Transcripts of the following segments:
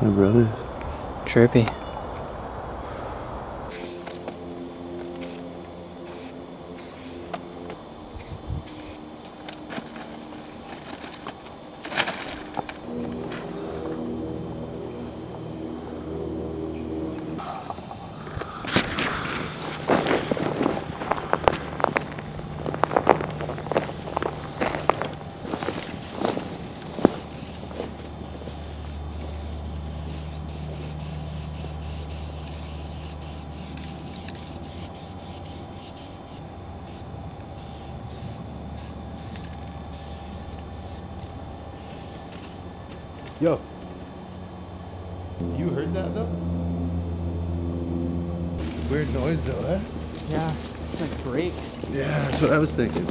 My brothers. Trippy. You heard that though? Weird noise though, eh? Yeah, it's like brakes. Yeah, that's what I was thinking.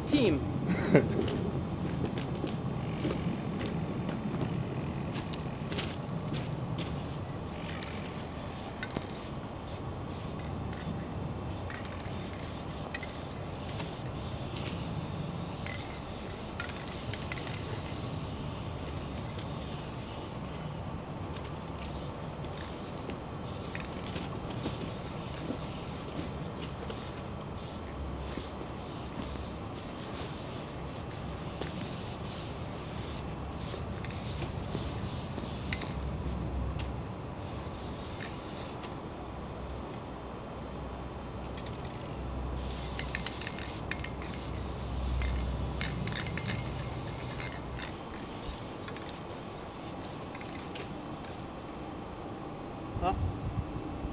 Team.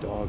Dog.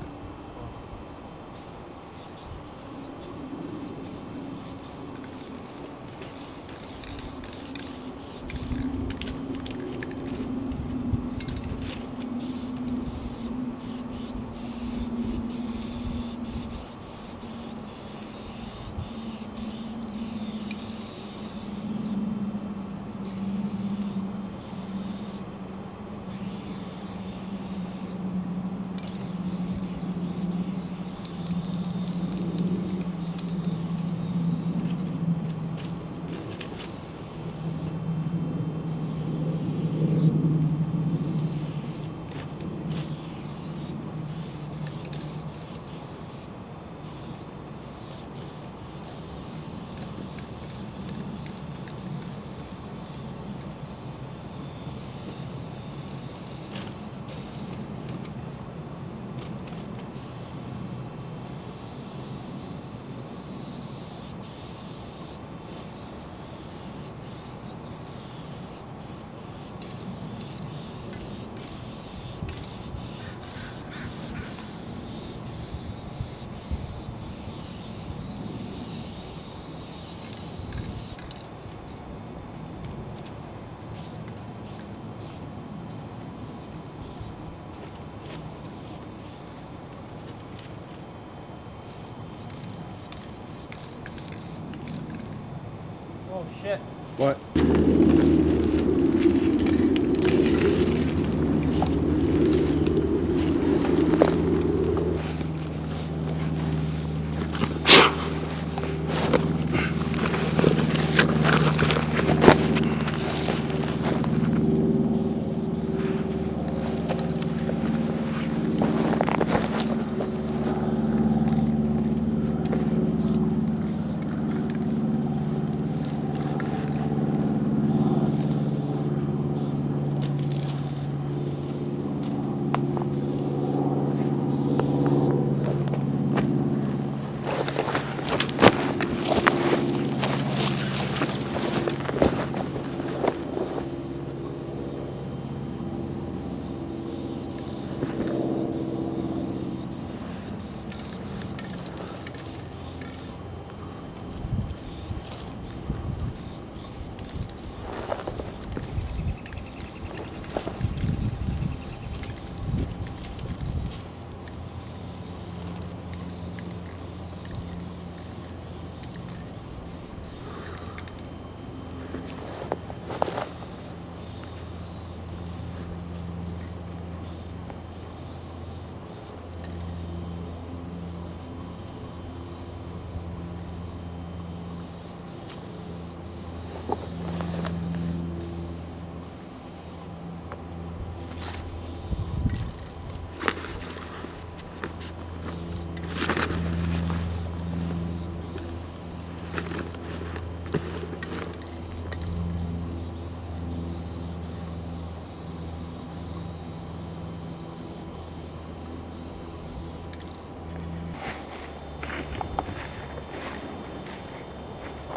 Oh shit. What?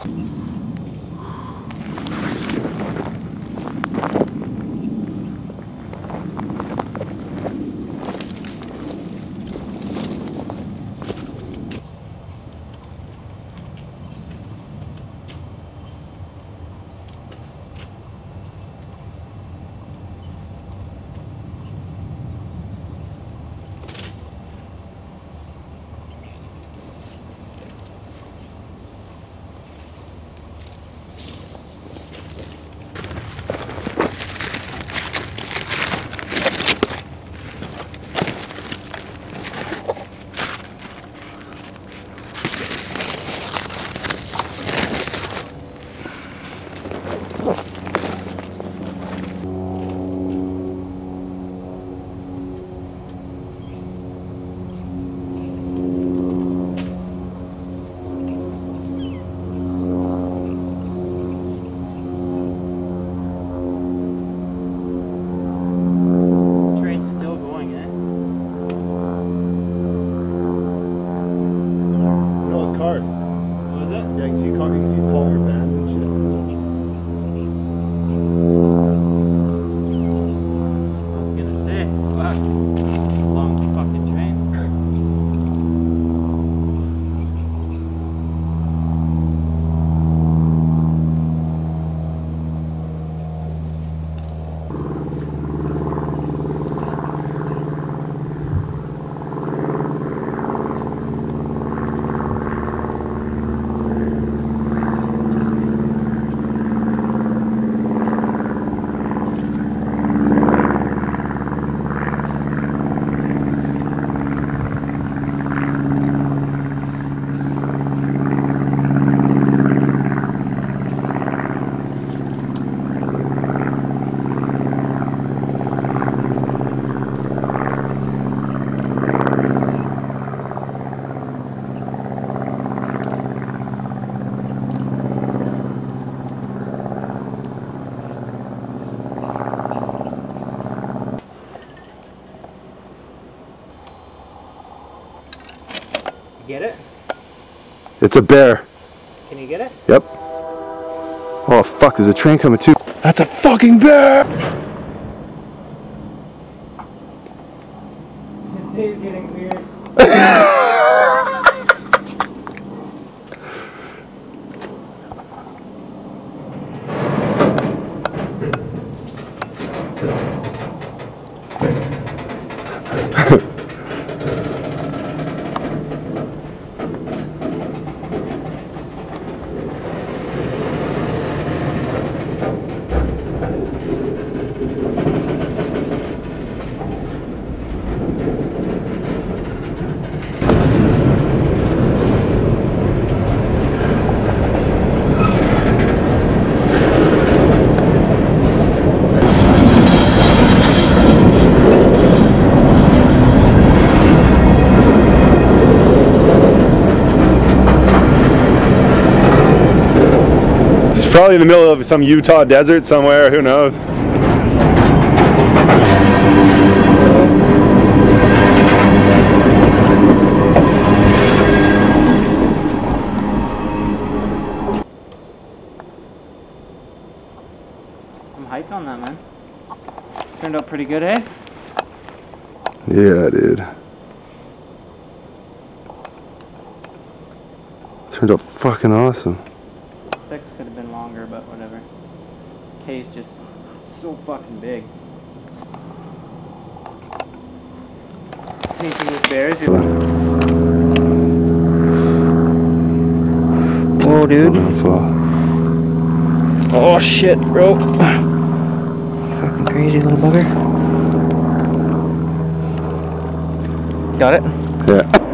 Train's Yeah, you can see car. You can Get it? It's a bear. Can you get it? Yep. Oh fuck, there's a train coming too. That's a fucking bear! This day's getting weird. Probably in the middle of some Utah desert somewhere, who knows? I'm hyped on that, man. Turned out pretty good, eh? Yeah, dude. Turned out fucking awesome. K's just so fucking big. Anything with bears? you- Whoa, dude. Oh shit, bro. Fucking crazy little bugger. Got it? Yeah.